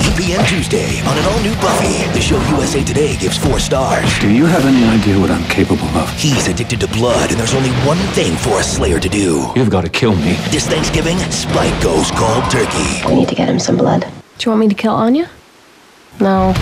8 p.m. Tuesday on an all-new Buffy. The show USA Today gives four stars. Do you have any idea what I'm capable of? He's addicted to blood, and there's only one thing for a Slayer to do. You've got to kill me. This Thanksgiving, Spike goes cold turkey. We need to get him some blood. Do you want me to kill Anya? No.